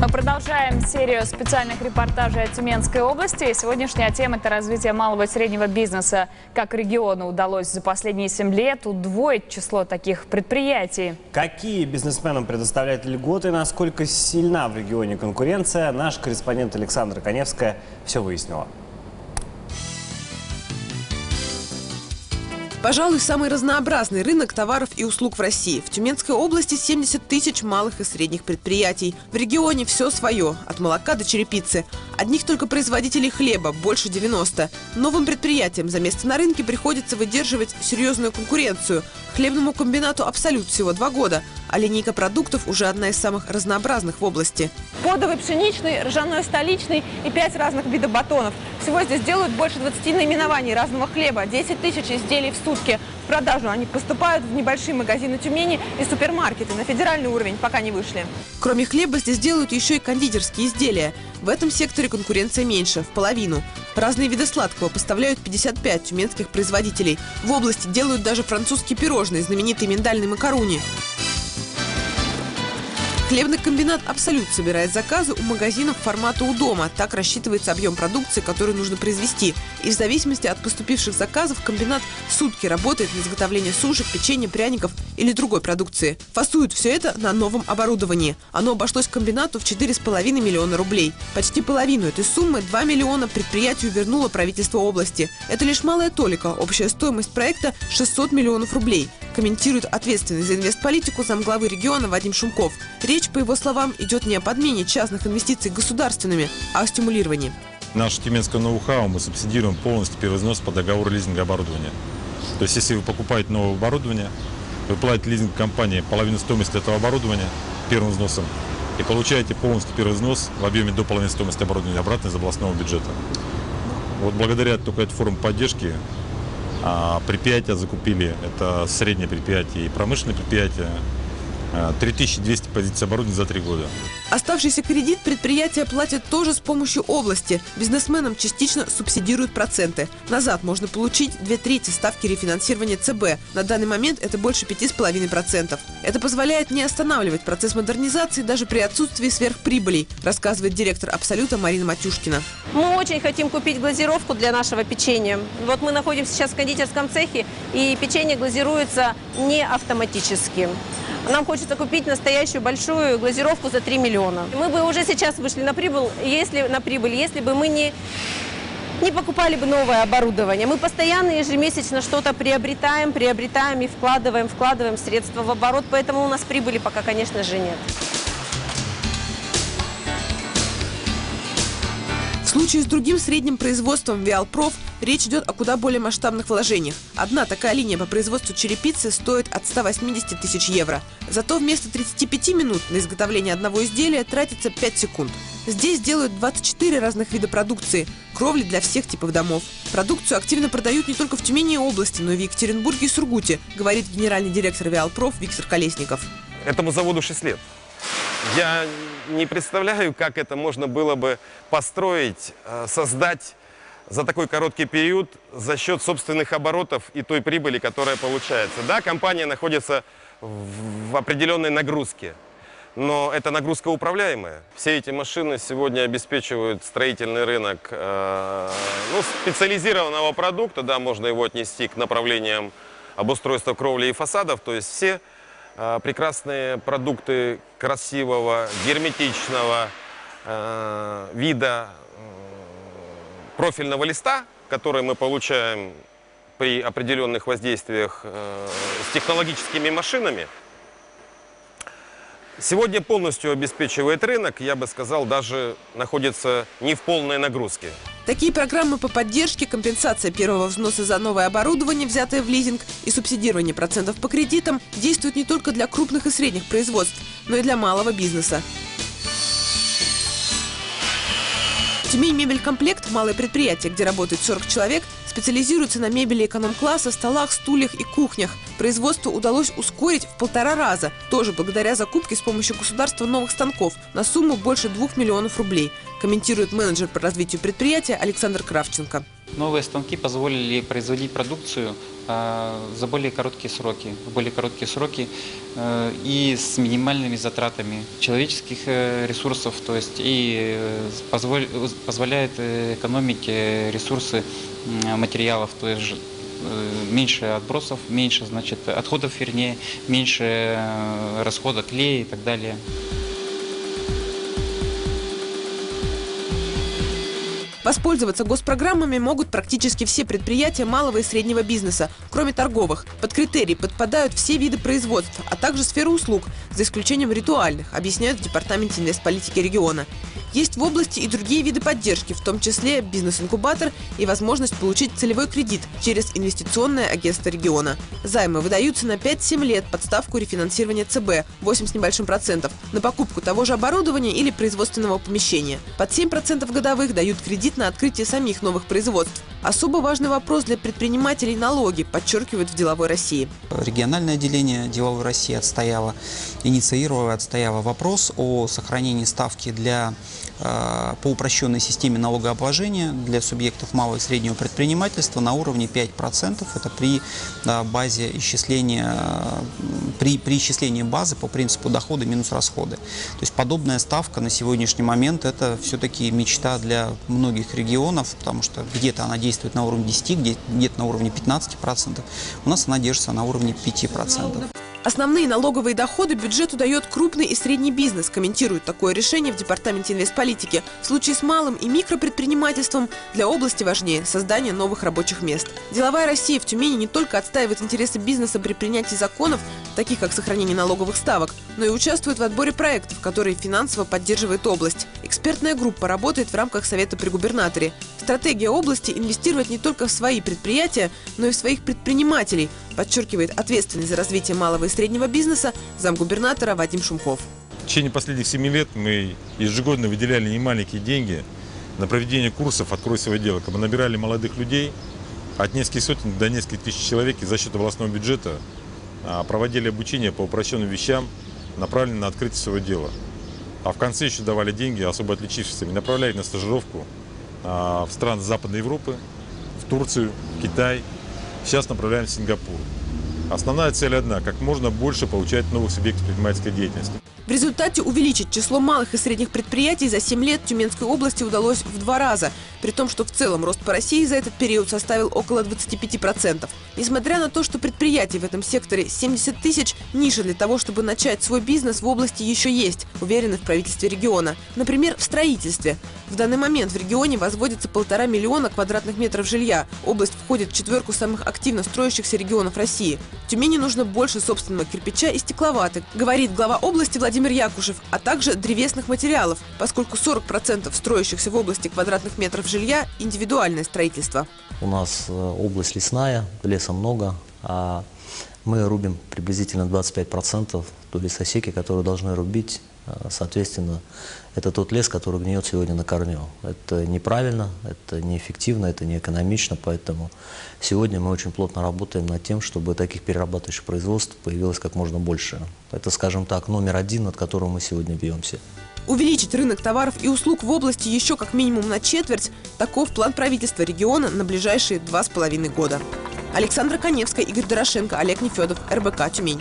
Мы продолжаем серию специальных репортажей о Тюменской области. И сегодняшняя тема – это развитие малого и среднего бизнеса. Как региону удалось за последние 7 лет удвоить число таких предприятий. Какие бизнесменам предоставляют льготы, насколько сильна в регионе конкуренция, наш корреспондент Александра Коневская все выяснила. Пожалуй, самый разнообразный рынок товаров и услуг в России. В Тюменской области 70 тысяч малых и средних предприятий. В регионе все свое, от молока до черепицы. Одних только производителей хлеба больше 90. Новым предприятиям за место на рынке приходится выдерживать серьезную конкуренцию. Хлебному комбинату «Абсолют» всего два года, а линейка продуктов уже одна из самых разнообразных в области. Подовый пшеничный, ржаной столичный и пять разных видов батонов. Всего здесь делают больше 20 наименований разного хлеба, 10 тысяч изделий в сутки. В продажу они поступают в небольшие магазины Тюмени и супермаркеты. На федеральный уровень пока не вышли. Кроме хлеба здесь делают еще и кондитерские изделия. В этом секторе конкуренция меньше, в половину. Разные виды сладкого поставляют 55 тюменских производителей. В области делают даже французские пирожные, знаменитые миндальные макаруни. Хлебный комбинат «Абсолют» собирает заказы у магазинов формата у дома. Так рассчитывается объем продукции, который нужно произвести. И в зависимости от поступивших заказов комбинат сутки работает на изготовление сушек, печенья, пряников или другой продукции. Фасуют все это на новом оборудовании. Оно обошлось комбинату в 4,5 миллиона рублей. Почти половину этой суммы, 2 миллиона, предприятию вернуло правительство области. Это лишь малая толика. Общая стоимость проекта – 600 миллионов рублей комментирует ответственный за инвестполитику замглавы региона Вадим Шумков. Речь, по его словам, идет не о подмене частных инвестиций государственными, а о стимулировании. Наше тюменское ноу-хау мы субсидируем полностью первый взнос по договору лизинга оборудования. То есть, если вы покупаете новое оборудование, вы платите лизинг компании половину стоимости этого оборудования первым взносом и получаете полностью первый взнос в объеме до половины стоимости оборудования обратно из областного бюджета. Вот благодаря только этой форме поддержки а предприятия закупили, это среднее предприятие и промышленное предприятие, 3200 э, позиций оборудования за три года. Оставшийся кредит предприятия платят тоже с помощью области. Бизнесменам частично субсидируют проценты. Назад можно получить две трети ставки рефинансирования ЦБ. На данный момент это больше 5,5%. Это позволяет не останавливать процесс модернизации даже при отсутствии сверхприбылей, рассказывает директор «Абсолюта» Марина Матюшкина. Мы очень хотим купить глазировку для нашего печенья. Вот мы находимся сейчас в кондитерском цехе, и печенье глазируется не автоматически. Нам хочется купить настоящую большую глазировку за 3 миллиона. Мы бы уже сейчас вышли на прибыль, если, на прибыль, если бы мы не не покупали бы новое оборудование. Мы постоянно ежемесячно что-то приобретаем, приобретаем и вкладываем, вкладываем средства в оборот, поэтому у нас прибыли пока, конечно же, нет. В случае с другим средним производством Виалпроф речь идет о куда более масштабных вложениях. Одна такая линия по производству черепицы стоит от 180 тысяч евро. Зато вместо 35 минут на изготовление одного изделия тратится 5 секунд. Здесь делают 24 разных вида продукции, кровли для всех типов домов. Продукцию активно продают не только в Тюмени и области, но и в Екатеринбурге и Сургуте, говорит генеральный директор Виалпроф Виктор Колесников. Этому заводу 6 лет. Я не представляю, как это можно было бы построить, э, создать за такой короткий период за счет собственных оборотов и той прибыли, которая получается. Да, компания находится в определенной нагрузке, но эта нагрузка управляемая. Все эти машины сегодня обеспечивают строительный рынок э, ну, специализированного продукта, да, можно его отнести к направлениям обустройства кровли и фасадов, то есть все а, прекрасные продукты красивого, герметичного э, вида профильного листа, который мы получаем при определенных воздействиях э, с технологическими машинами, сегодня полностью обеспечивает рынок, я бы сказал, даже находится не в полной нагрузке. Такие программы по поддержке, компенсация первого взноса за новое оборудование, взятое в лизинг, и субсидирование процентов по кредитам действуют не только для крупных и средних производств, но и для малого бизнеса. Тюмень мебель-комплект – малое предприятие, где работает 40 человек, специализируется на мебели эконом-класса, столах, стульях и кухнях. Производство удалось ускорить в полтора раза, тоже благодаря закупке с помощью государства новых станков на сумму больше 2 миллионов рублей, комментирует менеджер по развитию предприятия Александр Кравченко. Новые станки позволили производить продукцию э, за более короткие сроки, в более короткие сроки э, и с минимальными затратами человеческих э, ресурсов, то есть и позволяет э, экономить э, ресурсы материалов, то есть э, меньше отбросов, меньше значит отходов, вернее, меньше э, расхода клея и так далее. Воспользоваться госпрограммами могут практически все предприятия малого и среднего бизнеса, кроме торговых. Под критерии подпадают все виды производства, а также сфера услуг, за исключением ритуальных, объясняют в Департаменте инвестполитики региона. Есть в области и другие виды поддержки, в том числе бизнес-инкубатор и возможность получить целевой кредит через инвестиционное агентство региона. Займы выдаются на 5-7 лет под ставку рефинансирования ЦБ 8 с небольшим процентов на покупку того же оборудования или производственного помещения. Под 7% годовых дают кредит на открытие самих новых производств. Особо важный вопрос для предпринимателей – налоги, подчеркивают в «Деловой России». Региональное отделение «Деловой России» отстояло, инициировало, отстояло вопрос о сохранении ставки для, э, по упрощенной системе налогообложения для субъектов малого и среднего предпринимательства на уровне 5%. Это при базе исчисления, э, при, при исчислении базы по принципу доходы минус расходы. То есть подобная ставка на сегодняшний момент это все-таки мечта для многих регионов, потому что где-то она действует на уровне 10, где- где-то на уровне 15%. У нас она держится на уровне 5%. Основные налоговые доходы бюджету дает крупный и средний бизнес, комментирует такое решение в Департаменте инвестполитики. В случае с малым и микропредпринимательством для области важнее создание новых рабочих мест. Деловая Россия в Тюмени не только отстаивает интересы бизнеса при принятии законов, таких как сохранение налоговых ставок, но и участвует в отборе проектов, которые финансово поддерживает область. Экспертная группа работает в рамках Совета при губернаторе. Стратегия области инвестировать не только в свои предприятия, но и в своих предпринимателей, подчеркивает ответственный за развитие малого и среднего бизнеса замгубернатора Вадим Шумхов. В течение последних 7 лет мы ежегодно выделяли немаленькие деньги на проведение курсов «Открой свое дело», когда мы набирали молодых людей от нескольких сотен до нескольких тысяч человек и за счет областного бюджета а, проводили обучение по упрощенным вещам, направленным на открытие своего дела. А в конце еще давали деньги особо отличившимся направляли на стажировку а, в страны Западной Европы, в Турцию, в Китай. Сейчас направляем в Сингапур. Основная цель одна – как можно больше получать новых субъектов предпринимательской деятельности. В результате увеличить число малых и средних предприятий за 7 лет Тюменской области удалось в два раза, при том, что в целом рост по России за этот период составил около 25%. Несмотря на то, что предприятий в этом секторе 70 тысяч, ниша для того, чтобы начать свой бизнес в области еще есть, уверены в правительстве региона. Например, в строительстве. В данный момент в регионе возводится полтора миллиона квадратных метров жилья. Область входит в четверку самых активно строящихся регионов России. Тюмени нужно больше собственного кирпича и стекловаток, говорит глава области Владимир Якушев, а также древесных материалов, поскольку 40% строящихся в области квадратных метров жилья – индивидуальное строительство. У нас э, область лесная, леса много, а мы рубим приблизительно 25% той лесосеки, которую должны рубить. А, Соответственно, это тот лес, который гниет сегодня на корню. Это неправильно, это неэффективно, это не экономично, поэтому сегодня мы очень плотно работаем над тем, чтобы таких перерабатывающих производств появилось как можно больше. Это, скажем так, номер один, над которым мы сегодня бьемся. Увеличить рынок товаров и услуг в области еще как минимум на четверть – таков план правительства региона на ближайшие два с половиной года. Александра Коневская, Игорь Дорошенко, Олег Нефедов, РБК «Тюмень».